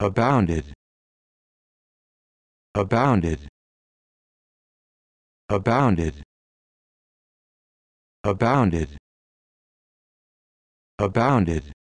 abounded. Abounded. Abounded. Abounded. Abounded.